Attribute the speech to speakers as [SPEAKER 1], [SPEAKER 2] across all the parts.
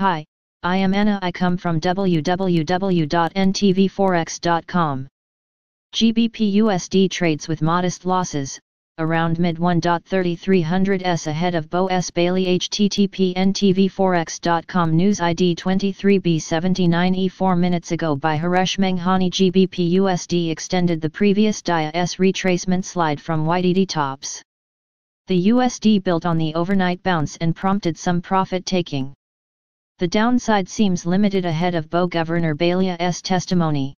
[SPEAKER 1] Hi, I am Anna. I come from www.ntvforex.com. GBP USD trades with modest losses, around mid 1.3300s ahead of Bo S. Bailey http ntvforex.com news ID 23B79E 4 minutes ago by Haresh Menghani GBP USD extended the previous DIA S retracement slide from YTD tops. The USD built on the overnight bounce and prompted some profit taking. The downside seems limited ahead of Bo Governor Bailey's testimony.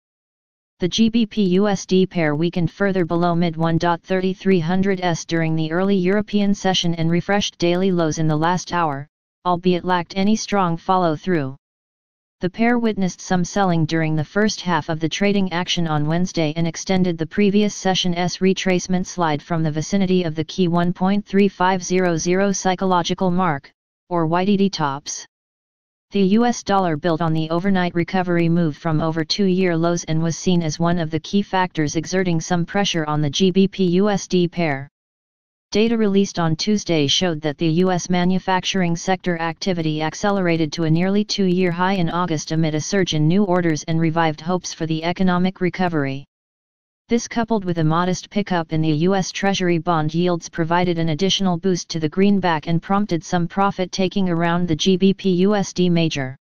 [SPEAKER 1] The GBP USD pair weakened further below mid 1.3300s during the early European session and refreshed daily lows in the last hour, albeit lacked any strong follow through. The pair witnessed some selling during the first half of the trading action on Wednesday and extended the previous session's retracement slide from the vicinity of the key 1.3500 psychological mark, or YTD tops. The US dollar built on the overnight recovery move from over two-year lows and was seen as one of the key factors exerting some pressure on the GBP USD pair. Data released on Tuesday showed that the U.S. manufacturing sector activity accelerated to a nearly two-year high in August amid a surge in new orders and revived hopes for the economic recovery. This coupled with a modest pickup in the U.S. Treasury bond yields provided an additional boost to the greenback and prompted some profit-taking around the GBP-USD major.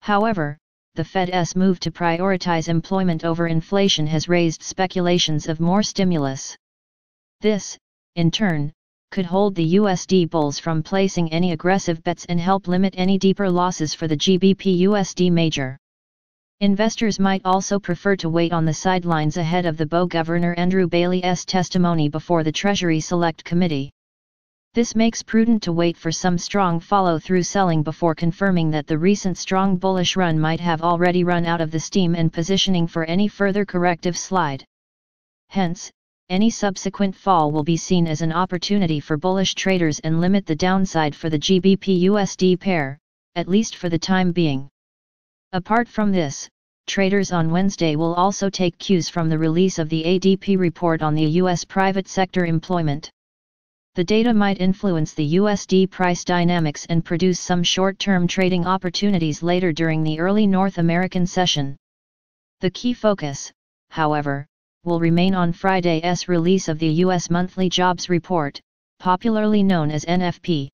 [SPEAKER 1] However, the Fed's move to prioritize employment over inflation has raised speculations of more stimulus. This, in turn, could hold the USD bulls from placing any aggressive bets and help limit any deeper losses for the GBP-USD major. Investors might also prefer to wait on the sidelines ahead of the Bo Governor Andrew Bailey's testimony before the Treasury Select Committee. This makes prudent to wait for some strong follow-through selling before confirming that the recent strong bullish run might have already run out of the steam and positioning for any further corrective slide. Hence, any subsequent fall will be seen as an opportunity for bullish traders and limit the downside for the GBP-USD pair, at least for the time being. Apart from this, traders on Wednesday will also take cues from the release of the ADP report on the U.S. private sector employment. The data might influence the USD price dynamics and produce some short-term trading opportunities later during the early North American session. The key focus, however, will remain on Friday's release of the U.S. monthly jobs report, popularly known as NFP.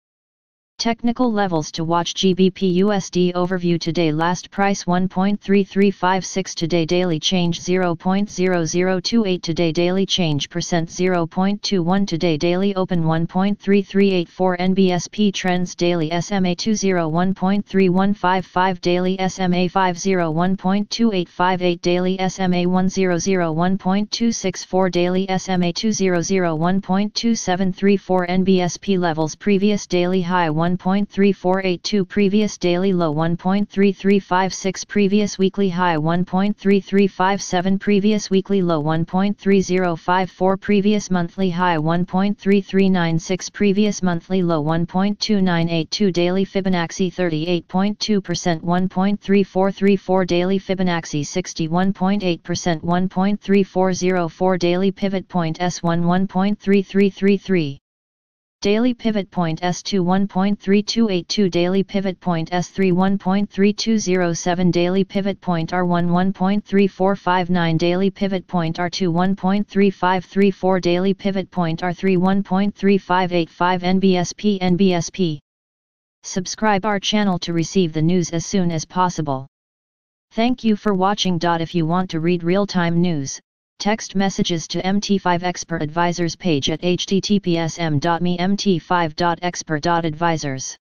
[SPEAKER 1] Technical levels to watch GBP USD overview today. Last price 1.3356 today. Daily change 0.0028 today. Daily change percent 0.21 today. Daily open 1.3384 NBSP trends daily SMA 201.3155 daily SMA 501.2858 daily SMA 1001.264 daily SMA 200.2734 NBSP levels previous daily high 1 1.3482 previous daily low 1.3356 previous weekly high 1.3357 previous weekly low 1.3054 previous monthly high 1.3396 previous monthly low 1.2982 daily Fibonacci 38.2% 1.3434 daily Fibonacci 61.8% 1.3404 daily pivot point S1 1.3333 Daily pivot point S2 1.3282 Daily pivot point S3 1.3207 Daily pivot point R1 1.3459 Daily pivot point R2 1.3534 Daily pivot point R3 1.3585 NBSP NBSP Subscribe our channel to receive the news as soon as possible. Thank you for watching. If you want to read real-time news, Text messages to MT5 Expert Advisors page at https m.me mt5.expert.advisors.